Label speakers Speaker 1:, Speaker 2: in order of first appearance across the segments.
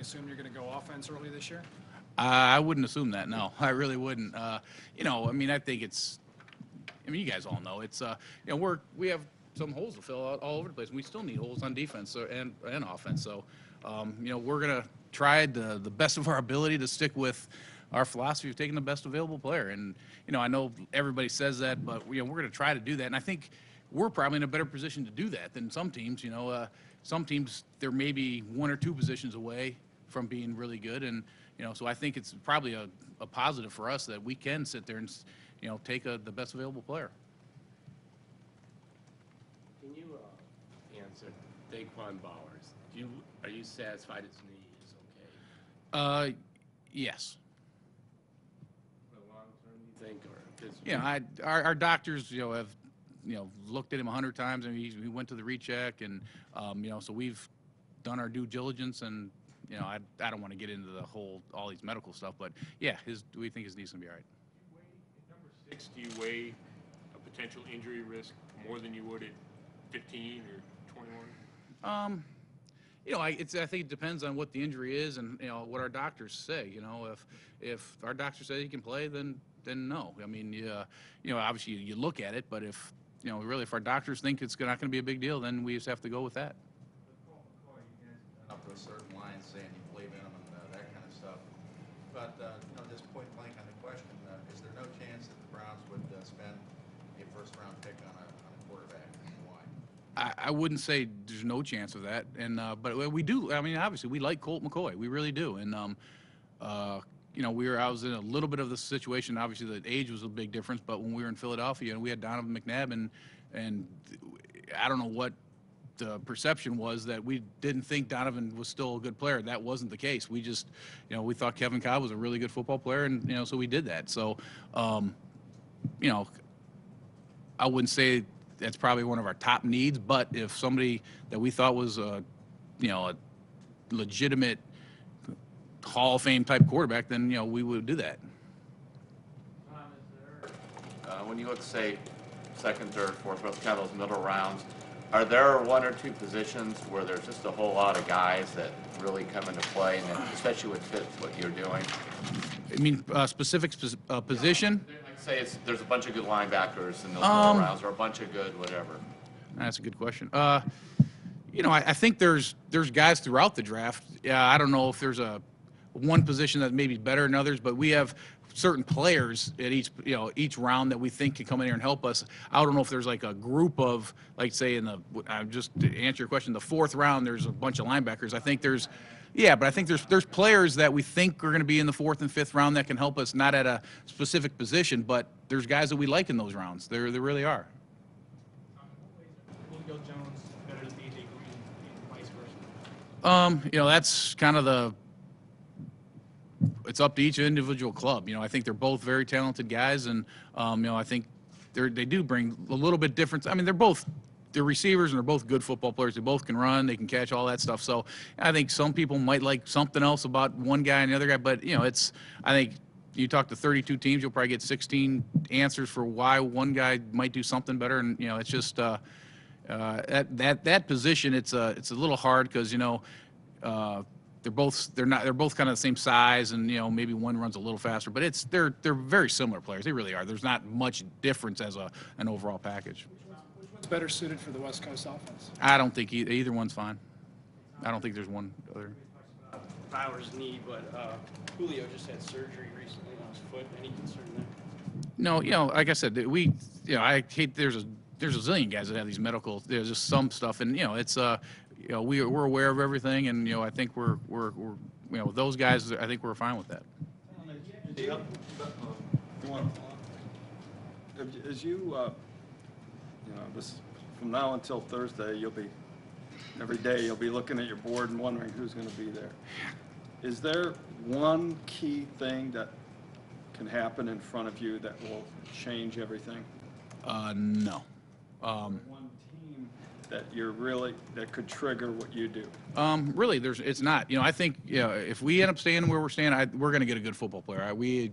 Speaker 1: assume you're going to go offense early this year?
Speaker 2: I I wouldn't assume that. No, I really wouldn't. Uh, you know, I mean, I think it's. I mean, you guys all know it's. Uh, you know, we're we have some holes to fill out all over the place, we still need holes on defense and and offense. So, um, you know, we're gonna try the the best of our ability to stick with our philosophy of taking the best available player. And you know, I know everybody says that, but you know, we're gonna try to do that. And I think we're probably in a better position to do that than some teams. You know, uh, some teams they're maybe one or two positions away from being really good, and you know, so I think it's probably a, a positive for us that we can sit there and you know take a, the best available player.
Speaker 3: Can you uh, answer Da'Quan Bowers? Do you, are you satisfied his knee is okay?
Speaker 2: Uh, yes.
Speaker 3: For the long term, you think,
Speaker 2: Yeah, I, our, our doctors, you know, have, you know, looked at him a hundred times and he, he went to the recheck and, um, you know, so we've done our due diligence and, you know, I, I don't want to get into the whole, all these medical stuff, but yeah, his, we think his knee's gonna be all right.
Speaker 4: Number six, do you weigh a potential injury risk more than you would at 15 or 21?
Speaker 2: Um, you know, I, it's, I think it depends on what the injury is and, you know, what our doctors say, you know, if, if our doctor says he can play, then, then no. I mean, yeah, you know, obviously you, you look at it, but if, you know, really, if our doctors think it's not gonna be a big deal, then we just have to go with that.
Speaker 5: Certain line saying you believe in them and uh, that kind of stuff. But, uh, you know, just point blank on the question, uh, is there no chance that the Browns would uh, spend a first-round pick on a, on a quarterback
Speaker 2: I wouldn't say there's no chance of that, and uh, but we do. I mean, obviously, we like Colt McCoy. We really do, and um, uh, you know, we were. I was in a little bit of the situation. Obviously, the age was a big difference, but when we were in Philadelphia and we had Donovan McNabb, and and I don't know what the perception was that we didn't think Donovan was still a good player. That wasn't the case. We just, you know, we thought Kevin Kolb was a really good football player, and you know, so we did that. So, um, you know, I wouldn't say that's probably one of our top needs, but if somebody that we thought was a, you know, a legitimate Hall of Fame type quarterback, then you know we would do that.
Speaker 5: Uh, when you look, say, second, third, fourth, round, kind of those middle rounds, are there one or two positions where there's just a whole lot of guys that really come into play, and that especially would fit what you're doing?
Speaker 2: I mean, uh, specific spec- uh, position.
Speaker 5: Like, say it's, there's a bunch of good linebackers in those
Speaker 2: Um,
Speaker 5: rounds, or a bunch of good whatever.
Speaker 2: That's a good question. Uh, you know, I, I think there's there's guys throughout the draft. Yeah, I don't know if there's a one position that maybe better than others, but we have certain players at each you know each round that we think can come in here and help us. I don't know if there's like a group of like say in the I'm just to answer your question, the fourth round there's a bunch of linebackers. I think there's yeah, but I think there's there's players that we think are going to be in the fourth and fifth round that can help us not at a specific position, but there's guys that we like in those rounds. There there really are.
Speaker 1: Julio Jones better than AJ Green and vice versa?
Speaker 2: Um, you know, that's kind of the. It's up to each individual club. You know, I think they're both very talented guys, and um, you know, I think they they do bring a little bit difference. I mean, they're both they're receivers and they're both good football players. They both can run, they can catch all that stuff. So I think some people might like something else about one guy and the other guy, but you know, it's I think you talk to 32 teams, you'll probably get 16 answers for why one guy might do something better, and you know, it's just. Uh, uh, that that that position, it's a it's a little hard because you know uh, they're both they're not they're both kind of the same size, and you know maybe one runs a little faster, but it's they're they're very similar players. They really are. There's not much difference as a an overall package.
Speaker 1: Which one's better suited for the West Coast offense?
Speaker 2: I don't think e- either one's fine. I don't think there's one other.
Speaker 6: Bowers' knee, but uh, Julio just had surgery recently on his foot. Any concern there?
Speaker 2: No, you know, like I said, we, you know, I hate there's a there's a zillion guys that have these medical. There's just some stuff, and you know, it's uh, you know, we we're aware of everything, and you know, I think we're we're, we're you know, those guys, I think we're fine with that.
Speaker 7: As- As you, uh, you know, this, from now until Thursday, you'll be, every day, you'll be looking at your board and wondering who's going to be there. Is there one key thing that can happen in front of you that will change everything?
Speaker 2: Uh, no. Um,
Speaker 7: One team that you're really, that could trigger what you do?
Speaker 2: um, really, there's it's not. You know, I think you know, if we end up staying where we're staying, I, we're going to get a good football player. I, we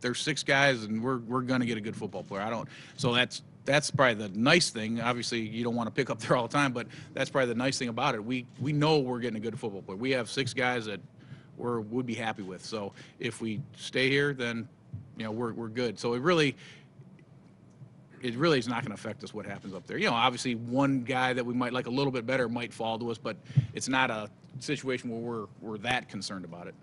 Speaker 2: there's six guys, and we're we're going to get a good football player. I don't. So that's that's probably the nice thing. Obviously, you don't want to pick up there all the time, but that's probably the nice thing about it. We we know we're getting a good football player. We have six guys that we're, would be happy with. So if we stay here, then, you know, we're, we're good. So it really, it really is not going to affect us what happens up there. You know, obviously, one guy that we might like a little bit better might fall to us, but it's not a situation where we're, we're that concerned about it.